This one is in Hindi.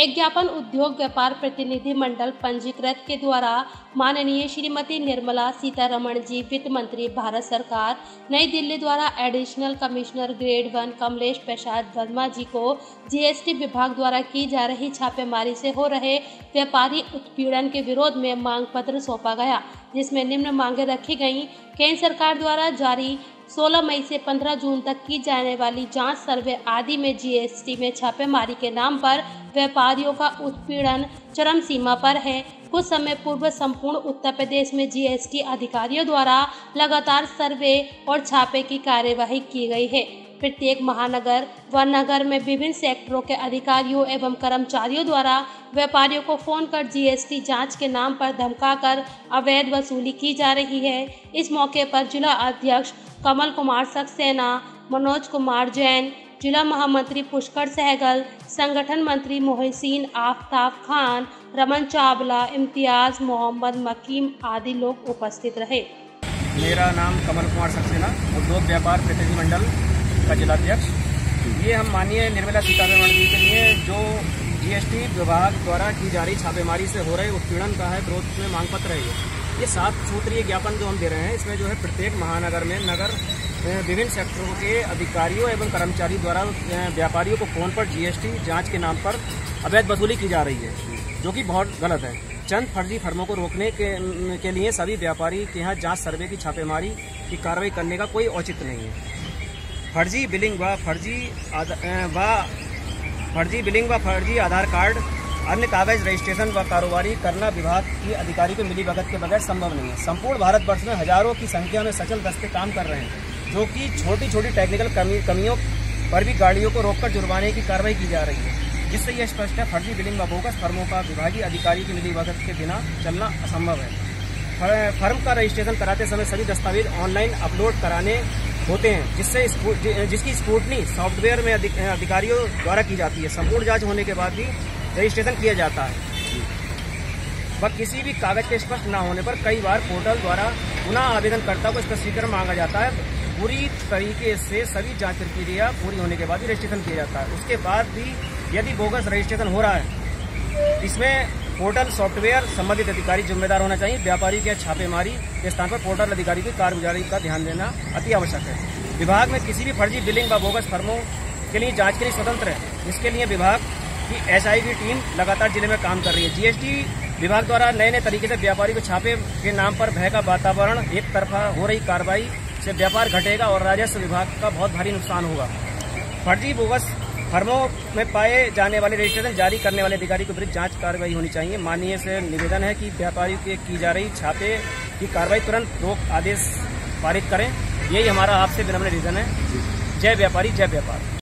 एक ज्ञापन उद्योग व्यापार प्रतिनिधि मंडल पंजीकृत के द्वारा माननीय श्रीमती निर्मला सीतारमण जी वित्त मंत्री भारत सरकार, नई दिल्ली द्वारा additional commissioner grade one Kamlesh Prasad Verma ji को जीएसटी विभाग द्वारा की जा रही छापेमारी से हो रहे व्यापारी उत्पीड़न के विरोध में मांग पत्र सौंपा गया, जिसमें निम्न मांगे रखी गई केंद्र सरकार द्वारा जारी 16 मई से 15 जून तक की जाने वाली जाँच सर्वे आदि में जीएसटी में छापेमारी के नाम पर व्यापारियों का उत्पीड़न चरम सीमा पर है। कुछ समय पूर्व संपूर्ण उत्तर प्रदेश में जीएसटी अधिकारियों द्वारा लगातार सर्वे और छापे की कार्यवाही की गई है। प्रत्येक महानगर व नगर में विभिन्न सेक्टरों के अधिकारियों एवं कर्मचारियों द्वारा व्यापारियों को फ़ोन कर जीएसटी जाँच के नाम पर धमकाकर अवैध वसूली की जा रही है। इस मौके पर जिला अध्यक्ष कमल कुमार सक्सेना, मनोज कुमार जैन, जिला महामंत्री पुष्कर सहगल, संगठन मंत्री मोहसिन आफ्ताब खान, रमन चावला, इम्तियाज़, मोहम्मद मकीम आदि लोग उपस्थित रहे। मेरा नाम कमल कुमार सक्सेना उद्योग व्यापार प्रतिनिधिमंडल का जिलाध्यक्ष। ये हम माननीय निर्मला सीतारमण जी के लिए जो जीएसटी विभाग द्वारा की जा रही छापेमारी से हो रहे उत्पीड़न का है विरोध में मांग पत्र है ये। सात सूत्रीय ज्ञापन जो हम दे रहे हैं इसमें जो है प्रत्येक महानगर में नगर विभिन्न सेक्टरों के अधिकारियों एवं कर्मचारी द्वारा व्यापारियों को फ़ोन पर जीएसटी जाँच के नाम पर अवैध वसूली की जा रही है जो कि बहुत गलत है। चंद फर्जी फर्मों को रोकने के, के लिए सभी व्यापारी के यहाँ जाँच सर्वे की छापेमारी की कार्रवाई करने का कोई औचित्य नहीं है। फर्जी बिलिंग व फर्जी व फर्जी बिलिंग व फर्जी आधार कार्ड अन्य कागज़ रजिस्ट्रेशन व कारोबारी करना विभाग की अधिकारी को मिली भगत के बगैर संभव नहीं है। संपूर्ण भारतवर्ष में हज़ारों की संख्या में सचल दस्ते काम कर रहे हैं जो कि छोटी छोटी टेक्निकल कमी, कमियों पर भी गाड़ियों को रोककर जुर्माने की कार्रवाई की जा रही है। जिससे यह स्पष्ट है फर्जी बिलिंग व बोगस फर्मों का विभागीय अधिकारी की मिली भगत के बिना चलना असंभव है। फर्म का रजिस्ट्रेशन कराते समय सभी दस्तावेज़ ऑनलाइन अपलोड कराने होते हैं, जिससे जिसकी स्कूटनी सॉफ्टवेयर में अधिकारियों द्वारा की जाती है। संपूर्ण जाँच होने के बाद भी रजिस्ट्रेशन किया जाता है। वह किसी भी कागज़ के स्पष्ट न होने पर कई बार पोर्टल द्वारा पुनः आवेदनकर्ता को स्पष्टीकरण मांगा जाता है। पूरी तरीके से सभी जाँच प्रक्रिया पूरी होने के बाद ही रजिस्ट्रेशन किया जाता है। उसके बाद भी यदि बोगस रजिस्ट्रेशन हो रहा है, इसमें पोर्टल सॉफ्टवेयर संबंधित अधिकारी जिम्मेदार होना चाहिए। व्यापारी के छापेमारी के स्थान पर पोर्टल अधिकारी की कारगुजारी का ध्यान देना अति आवश्यक है। विभाग में किसी भी फर्जी बिलिंग व बोगस फर्मों के लिए जाँच के लिए स्वतंत्र है। इसके लिए विभाग की एसआईबी टीम लगातार ज़िले में काम कर रही है। जीएसटी विभाग द्वारा नए नए तरीके से व्यापारी को छापे के नाम पर भय का वातावरण एक तरफा हो रही कार्रवाई से व्यापार घटेगा और राजस्व विभाग का बहुत भारी नुकसान होगा। फर्जी बोगस फर्मों में पाए जाने वाले रजिस्ट्रेशन, जारी करने वाले अधिकारी के विरुद्ध जाँच कार्रवाई होनी चाहिए। माननीय से निवेदन है कि व्यापारियों के की जा रही छापे की कार्रवाई तुरंत रोक आदेश पारित करें। यही हमारा आपसे विनम्र निवेदन है। जय व्यापारी, जय व्यापार।